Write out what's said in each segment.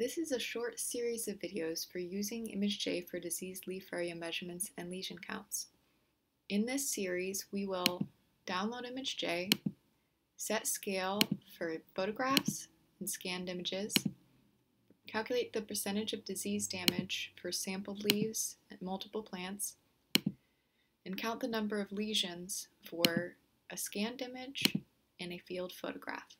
This is a short series of videos for using ImageJ for disease leaf area measurements and lesion counts. In this series, we will download ImageJ, set scale for photographs and scanned images, calculate the percentage of disease damage for sampled leaves and multiple plants, and count the number of lesions for a scanned image and a field photograph.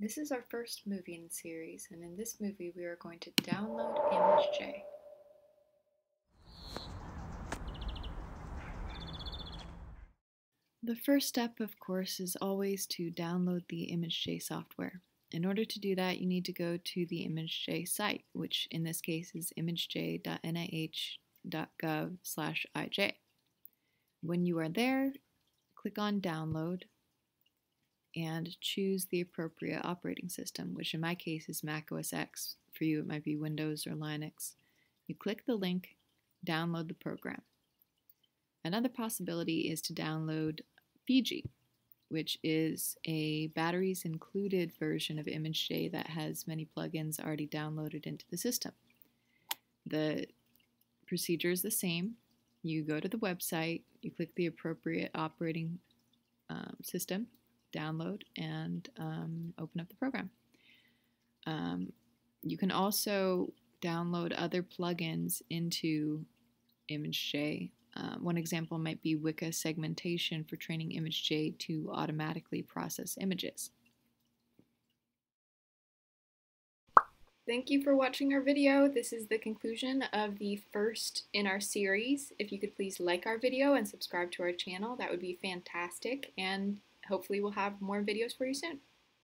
This is our first movie in the series, and in this movie we are going to download ImageJ. The first step, of course, is always to download the ImageJ software. In order to do that, you need to go to the ImageJ site, which in this case is imagej.nih.gov/ij. When you are there, click on Download and choose the appropriate operating system, which in my case is Mac OS X. For you, it might be Windows or Linux. You click the link, download the program. Another possibility is to download Fiji, which is a batteries included version of ImageJ that has many plugins already downloaded into the system. The procedure is the same. You go to the website, you click the appropriate operating um, system, download and um, open up the program. Um, you can also download other plugins into ImageJ. Uh, one example might be Weka segmentation for training ImageJ to automatically process images. Thank you for watching our video. This is the conclusion of the first in our series. If you could please like our video and subscribe to our channel, that would be fantastic. And hopefully we'll have more videos for you soon.